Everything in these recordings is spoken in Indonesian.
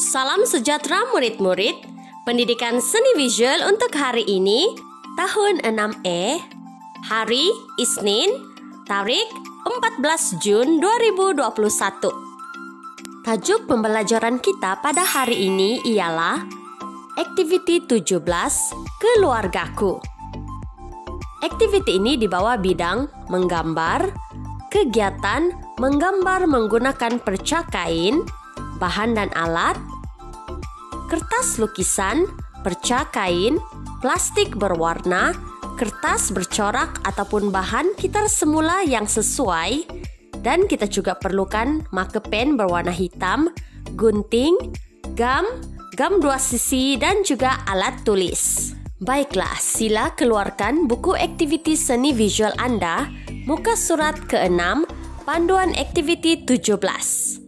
Salam sejahtera murid-murid. Pendidikan seni visual untuk hari ini tahun 6E hari Isnin tarikh 14 Jun 2021. Tajuk pembelajaran kita pada hari ini ialah Activity 17 Keluargaku. Aktiviti ini dibawa bidang menggambar, kegiatan menggambar menggunakan perca kain, bahan dan alat, kertas lukisan, perca kain, plastik berwarna, kertas bercorak ataupun bahan kitar semula yang sesuai, dan kita juga perlukan marker pen berwarna hitam, gunting, gam, gam dua sisi, dan juga alat tulis. Baiklah, sila keluarkan buku aktiviti seni visual Anda, muka surat ke-6, panduan aktiviti 17.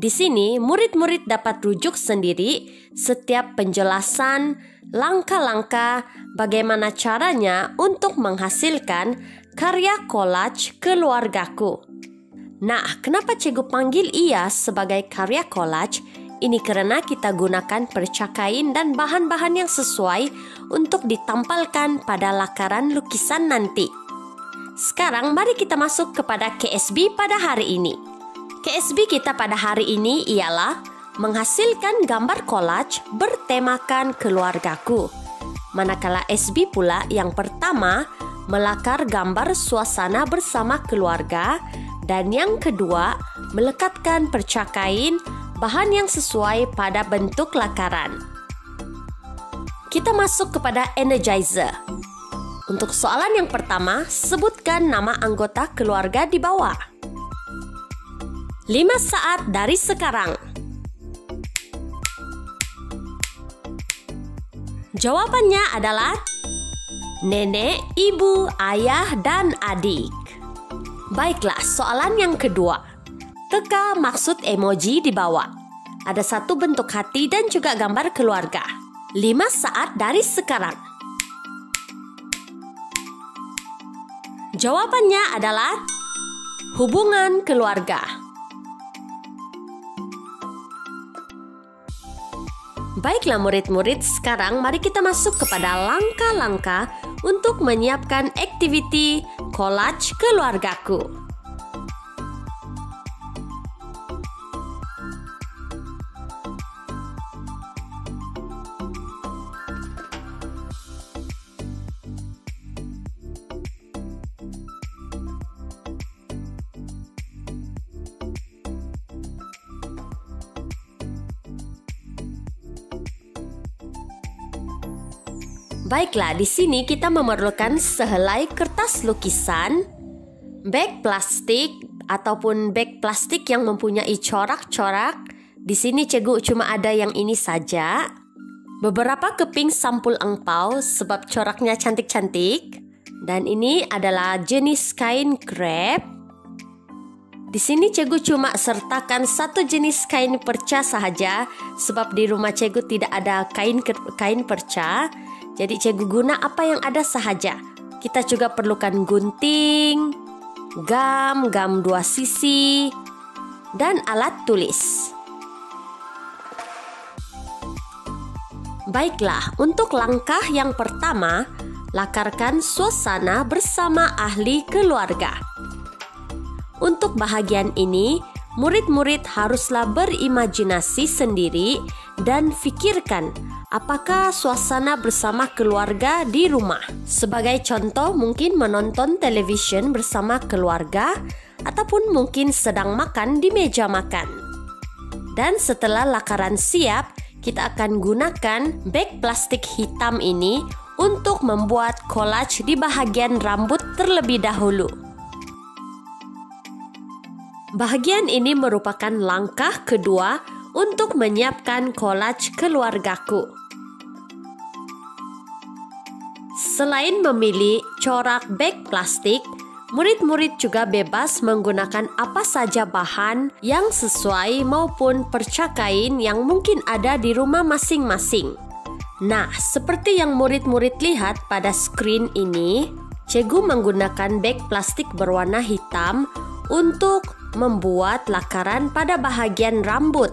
Di sini, murid-murid dapat rujuk sendiri setiap penjelasan, langkah-langkah, bagaimana caranya untuk menghasilkan karya collage keluargaku. Nah, kenapa cikgu panggil ia sebagai karya collage? Ini karena kita gunakan percakain dan bahan-bahan yang sesuai untuk ditampalkan pada lakaran lukisan nanti. Sekarang mari kita masuk kepada KSB pada hari ini. KSB kita pada hari ini ialah menghasilkan gambar collage bertemakan keluargaku. Manakala SB pula yang pertama melakar gambar suasana bersama keluarga dan yang kedua melekatkan percakain bahan yang sesuai pada bentuk lakaran. Kita masuk kepada energizer. Untuk soalan yang pertama, sebutkan nama anggota keluarga di bawah. 5 saat dari sekarang. Jawabannya adalah nenek, ibu, ayah, dan adik. Baiklah, soalan yang kedua. Teka maksud emoji di bawah. Ada satu bentuk hati dan juga gambar keluarga. 5 saat dari sekarang. Jawabannya adalah hubungan keluarga. Baiklah murid-murid, sekarang mari kita masuk kepada langkah-langkah untuk menyiapkan aktiviti collage keluargaku. Baiklah, di sini kita memerlukan sehelai kertas lukisan, bag plastik ataupun bag plastik yang mempunyai corak-corak. Di sini cikgu cuma ada yang ini saja. Beberapa keping sampul angpau sebab coraknya cantik-cantik. Dan ini adalah jenis kain crepe. Di sini cikgu cuma sertakan satu jenis kain perca sahaja sebab di rumah cikgu tidak ada kain kain perca. Jadi cikgu guna apa yang ada sahaja. Kita juga perlukan gunting, gam, gam dua sisi, dan alat tulis. Baiklah, untuk langkah yang pertama, lakarkan suasana bersama ahli keluarga. Untuk bahagian ini, murid-murid haruslah berimajinasi sendiri dan fikirkan apakah suasana bersama keluarga di rumah. Sebagai contoh, mungkin menonton televisyen bersama keluarga ataupun mungkin sedang makan di meja makan. Dan setelah lakaran siap, kita akan gunakan bag plastik hitam ini untuk membuat collage di bahagian rambut terlebih dahulu. Bahagian ini merupakan langkah kedua untuk menyiapkan collage keluargaku. Selain memilih corak bag plastik, murid-murid juga bebas menggunakan apa saja bahan yang sesuai maupun percakain yang mungkin ada di rumah masing-masing. Nah, seperti yang murid-murid lihat pada screen ini, Cegu menggunakan bag plastik berwarna hitam untuk membuat lakaran pada bahagian rambut.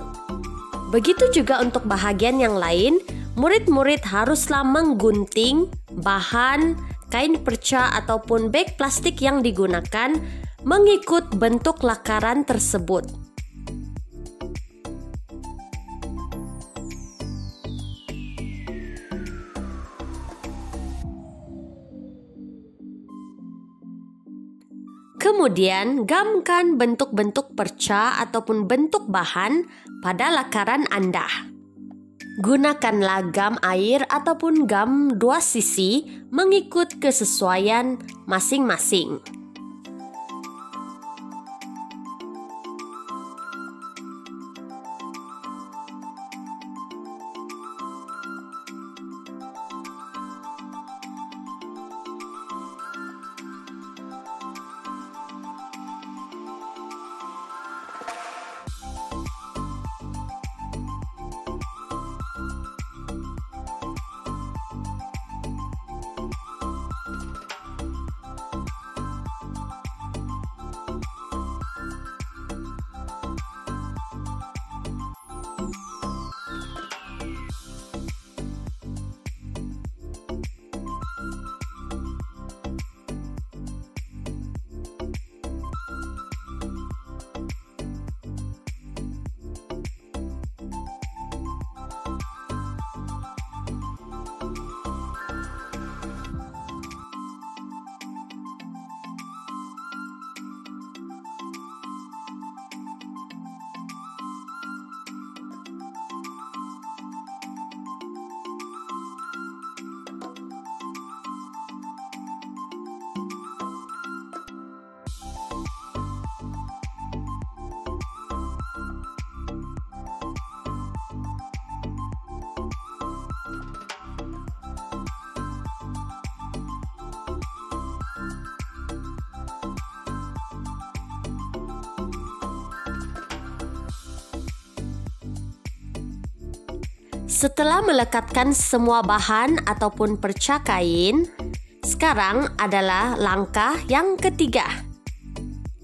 Begitu juga untuk bahagian yang lain, murid-murid haruslah menggunting bahan, kain perca ataupun bag plastik yang digunakan mengikut bentuk lakaran tersebut. Kemudian, gamkan bentuk-bentuk perca ataupun bentuk bahan pada lakaran Anda. Gunakanlah gam air ataupun gam dua sisi mengikut kesesuaian masing-masing. Setelah melekatkan semua bahan ataupun perca kain, sekarang adalah langkah yang ketiga,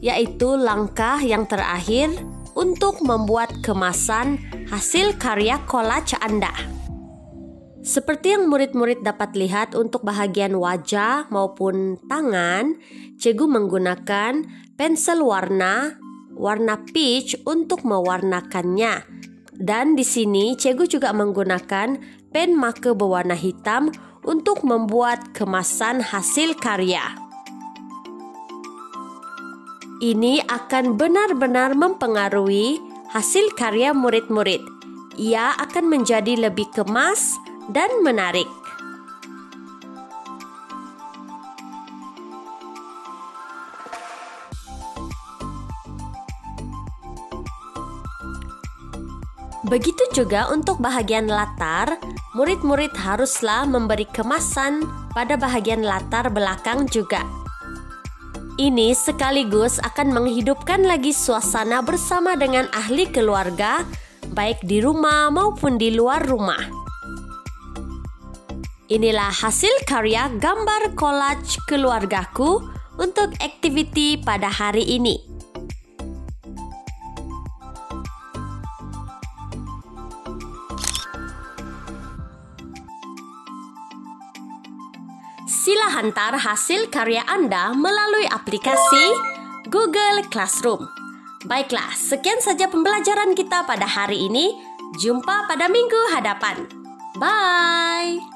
yaitu langkah yang terakhir untuk membuat kemasan hasil karya collage Anda. Seperti yang murid-murid dapat lihat untuk bahagian wajah maupun tangan, Cegu menggunakan pensel warna warna peach untuk mewarnakannya dan di sini Cegu juga menggunakan pen marker berwarna hitam untuk membuat kemasan hasil karya. Ini akan benar-benar mempengaruhi hasil karya murid-murid. Ia akan menjadi lebih kemas dan menarik. Begitu juga untuk bahagian latar, murid-murid haruslah memberi kemasan pada bahagian latar belakang juga. Ini sekaligus akan menghidupkan lagi suasana bersama dengan ahli keluarga, baik di rumah maupun di luar rumah. Inilah hasil karya gambar collage keluargaku untuk aktiviti pada hari ini. Sila hantar hasil karya Anda melalui aplikasi Google Classroom. Baiklah, sekian saja pembelajaran kita pada hari ini. Jumpa pada minggu hadapan. Bye.